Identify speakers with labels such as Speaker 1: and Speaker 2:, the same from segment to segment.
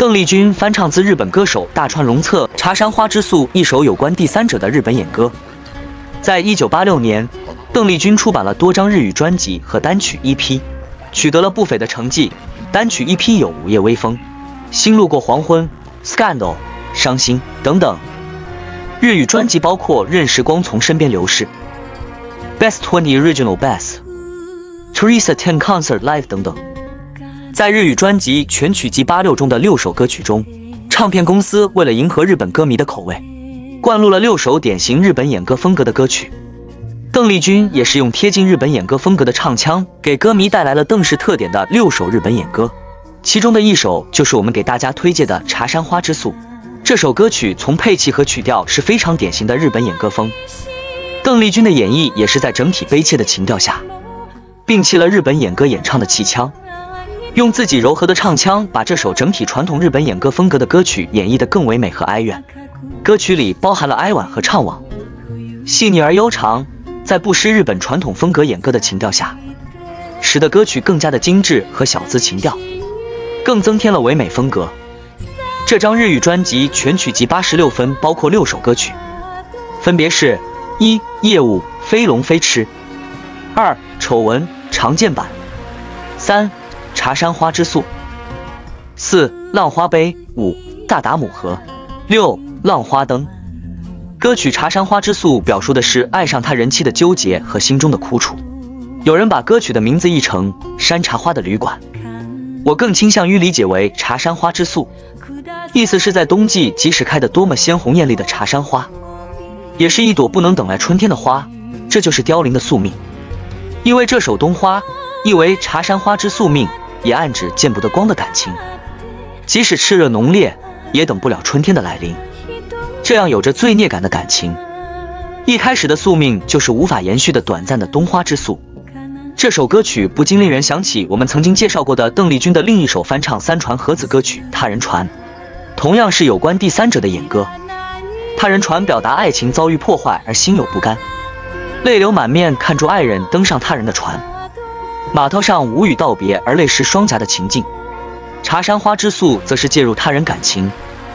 Speaker 1: 邓丽君翻唱自日本歌手大川荣策《茶山花之素》一首有关第三者的日本演歌。在一九八六年，邓丽君出版了多张日语专辑和单曲 EP，取得了不菲的成绩。单曲 EP 有《午夜微风》《心路过黄昏》《Scandal》《伤心》等等。日语专辑包括《任时光从身边流逝》《Best Twenty Original Best》《Teresa Ten Concert Live》等等。在日语专辑全曲集八六中的六首歌曲中，唱片公司为了迎合日本歌迷的口味，灌录了六首典型日本演歌风格的歌曲。邓丽君也是用贴近日本演歌风格的唱腔，给歌迷带来了邓氏特点的六首日本演歌。其中的一首就是我们给大家推荐的《茶山花之素》。这首歌曲从配器和曲调是非常典型的日本演歌风。邓丽君的演绎也是在整体悲切的情调下，摒弃了日本演歌演唱的气腔。用自己柔和的唱腔，把这首整体传统日本演歌风格的歌曲演绎得更唯美和哀怨。歌曲里包含了哀婉和怅惘，细腻而悠长，在不失日本传统风格演歌的情调下，使得歌曲更加的精致和小资情调，更增添了唯美风格。这张日语专辑全曲集八十六分，包括六首歌曲，分别是：一、业务飞龙飞驰；二、丑闻常见版；三。茶山花之素，四浪花杯，五大达姆河，六浪花灯。歌曲《茶山花之素》表述的是爱上他人妻的纠结和心中的苦楚。有人把歌曲的名字译成《山茶花的旅馆》，我更倾向于理解为《茶山花之素》，意思是在冬季即使开得多么鲜红艳丽的茶山花，也是一朵不能等来春天的花，这就是凋零的宿命。因为这首冬花，意为茶山花之宿命。也暗指见不得光的感情，即使炽热浓烈，也等不了春天的来临。这样有着罪孽感的感情，一开始的宿命就是无法延续的短暂的冬花之宿。这首歌曲不禁令人想起我们曾经介绍过的邓丽君的另一首翻唱三传和子歌曲《他人传》，同样是有关第三者的演歌。《他人传》表达爱情遭遇破坏而心有不甘，泪流满面看住爱人登上他人的船。码头上无语道别而泪湿双颊的情境，茶山花之素则是介入他人感情，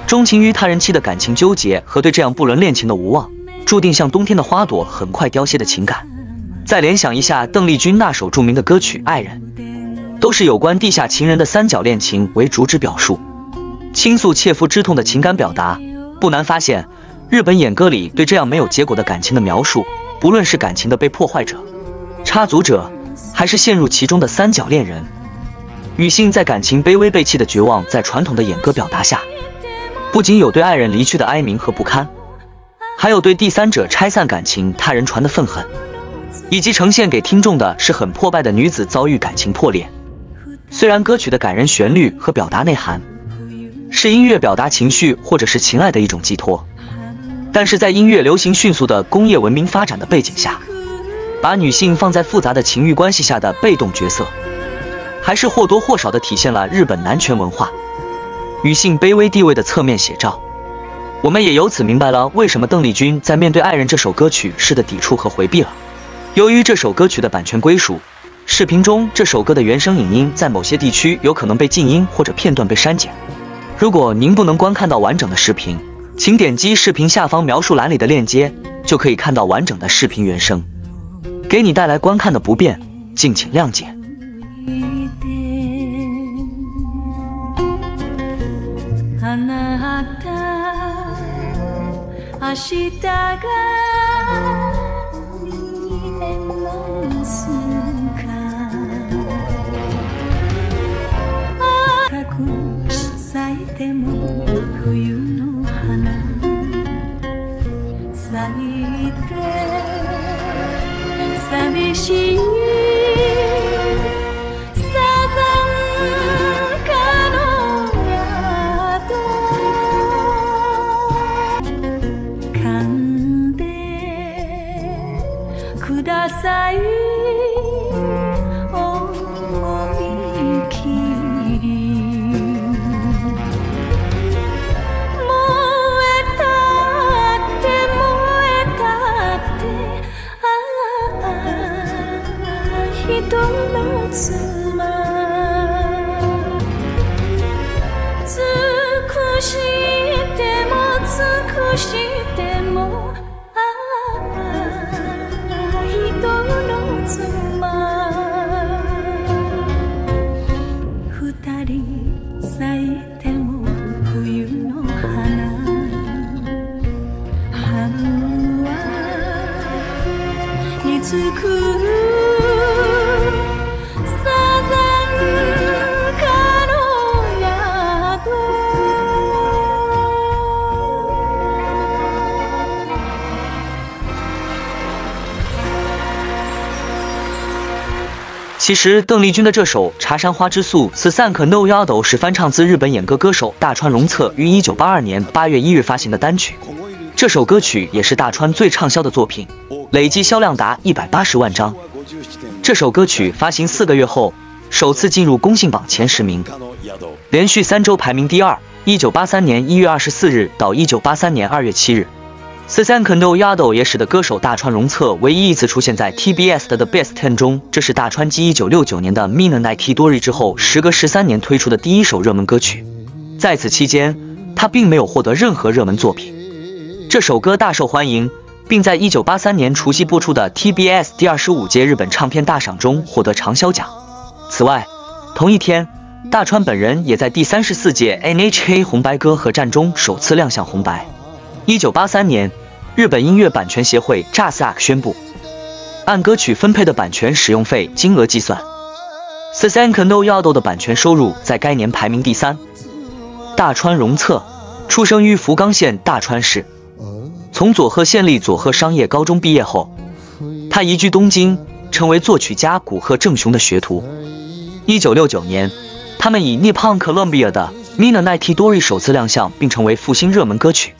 Speaker 1: 钟情于他人妻的感情纠结和对这样不伦恋情的无望，注定像冬天的花朵很快凋谢的情感。再联想一下邓丽君那首著名的歌曲《爱人》，都是有关地下情人的三角恋情为主旨表述，倾诉切肤之痛的情感表达。不难发现，日本演歌里对这样没有结果的感情的描述，不论是感情的被破坏者、插足者。还是陷入其中的三角恋人，女性在感情卑微被弃的绝望，在传统的演歌表达下，不仅有对爱人离去的哀鸣和不堪，还有对第三者拆散感情、他人传的愤恨，以及呈现给听众的是很破败的女子遭遇感情破裂。虽然歌曲的感人旋律和表达内涵是音乐表达情绪或者是情爱的一种寄托，但是在音乐流行迅速的工业文明发展的背景下。把女性放在复杂的情欲关系下的被动角色，还是或多或少的体现了日本男权文化女性卑微地位的侧面写照。我们也由此明白了为什么邓丽君在面对《爱人》这首歌曲时的抵触和回避了。由于这首歌曲的版权归属，视频中这首歌的原声影音在某些地区有可能被禁音或者片段被删减。如果您不能观看到完整的视频，请点击视频下方描述栏里的链接，就可以看到完整的视频原声。给你带来观看的不便敬请谅解。心。尽くしても尽くして其实，邓丽君的这首《茶山花之素》《Thank No Yado》是翻唱自日本演歌歌手大川荣策于1982年8月1日发行的单曲。这首歌曲也是大川最畅销的作品，累计销量达180万张。这首歌曲发行四个月后，首次进入公信榜前十名，连续三周排名第二。1983年1月24日到1983年2月7日。《Thank No Yado》也使得歌手大川荣策唯一一次出现在 TBS 的 The Best Ten 中，这是大川继1969年的《Mina Nike Dori》之后，时隔十三年推出的第一首热门歌曲。在此期间，他并没有获得任何热门作品。这首歌大受欢迎，并在1983年除夕播出的 TBS 第二十五届日本唱片大赏中获得长销奖。此外，同一天，大川本人也在第三十四届 NHK 红白歌合战中首次亮相红白。一九八三年，日本音乐版权协会 JASAC 宣布，按歌曲分配的版权使用费金额计算 s a n k No Yado 的版权收入在该年排名第三。大川荣策出生于福冈县大川市，从佐贺县立佐贺商业高中毕业后，他移居东京，成为作曲家古贺正雄的学徒。一九六九年，他们以 Nippon Columbia 的 Mina Nike Dori 首次亮相，并成为复兴热门歌曲。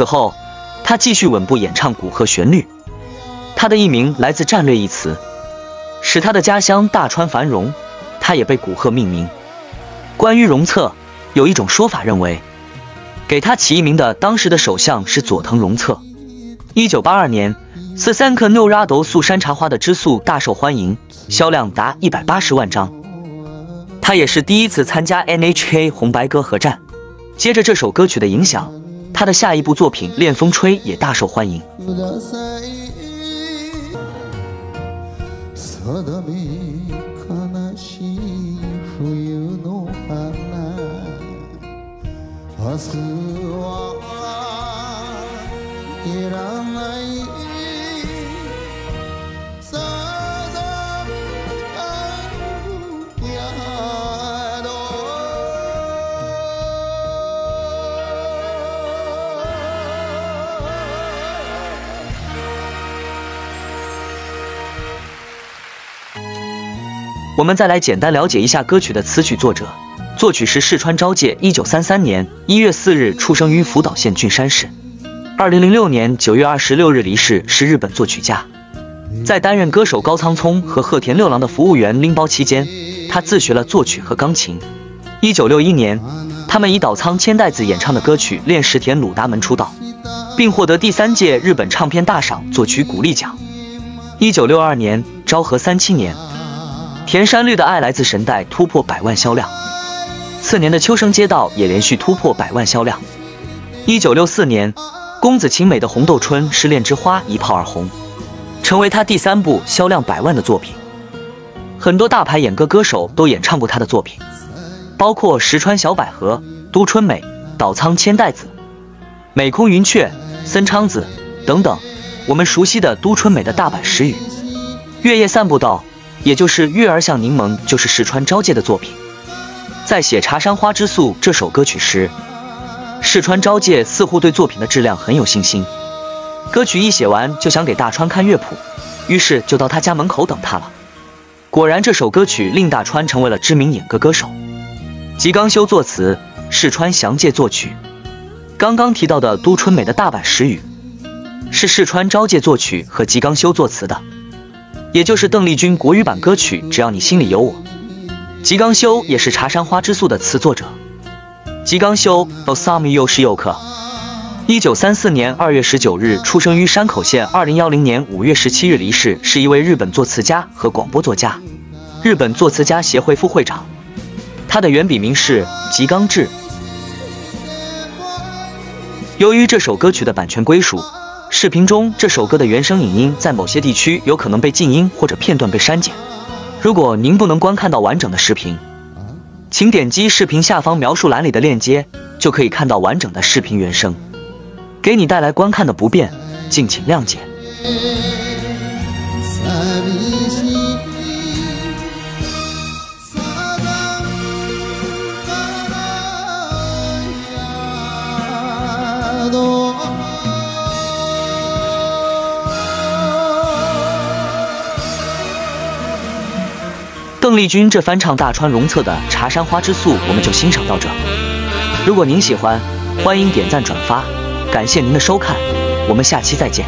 Speaker 1: 此后，他继续稳步演唱古贺旋律。他的艺名来自“战略”一词，使他的家乡大川繁荣。他也被古贺命名。关于荣策，有一种说法认为，给他起艺名的当时的首相是佐藤荣策。一九八二年，《Thank No Yado》素山茶花的之素大受欢迎，销量达一百八十万张。他也是第一次参加 NHK 红白歌合战。接着这首歌曲的影响。他的下一部作品《恋风吹》也大受欢迎。我们再来简单了解一下歌曲的词曲作者，作曲是世川昭介，一九三三年一月四日出生于福岛县郡山市，二零零六年九月二十六日离世，是日本作曲家。在担任歌手高仓聪和鹤田六郎的服务员拎包期间，他自学了作曲和钢琴。一九六一年，他们以岛仓千代子演唱的歌曲《恋石田鲁达门》出道，并获得第三届日本唱片大赏作曲鼓励奖。一九六二年，昭和三七年。田山绿的爱来自神代突破百万销量，次年的秋生街道也连续突破百万销量。一九六四年，公子晴美的红豆春失恋之花一炮而红，成为他第三部销量百万的作品。很多大牌演歌歌手都演唱过他的作品，包括石川小百合、都春美、岛仓千代子、美空云雀、森昌子等等。我们熟悉的都春美的大阪时雨、月夜散步道。也就是月儿像柠檬，就是石川昭介的作品。在写《茶山花之素》这首歌曲时，石川昭介似乎对作品的质量很有信心。歌曲一写完，就想给大川看乐谱，于是就到他家门口等他了。果然，这首歌曲令大川成为了知名演歌歌手。吉冈修作词，石川祥介作曲。刚刚提到的都春美的大阪时雨，是石川昭介作曲和吉冈修作词的。也就是邓丽君国语版歌曲《只要你心里有我》，吉冈修也是《茶山花之宿》的词作者。吉冈修，Osami 又是又克，一九三四年二月十九日出生于山口县，二零幺零年五月十七日离世，是一位日本作词家和广播作家，日本作词家协会副会长。他的原笔名是吉冈志。由于这首歌曲的版权归属，视频中这首歌的原声影音在某些地区有可能被静音或者片段被删减。如果您不能观看到完整的视频，请点击视频下方描述栏里的链接，就可以看到完整的视频原声。给你带来观看的不便，敬请谅解。邓丽君这翻唱大川荣策的《茶山花之素》，我们就欣赏到这。如果您喜欢，欢迎点赞转发，感谢您的收看，我们下期再见。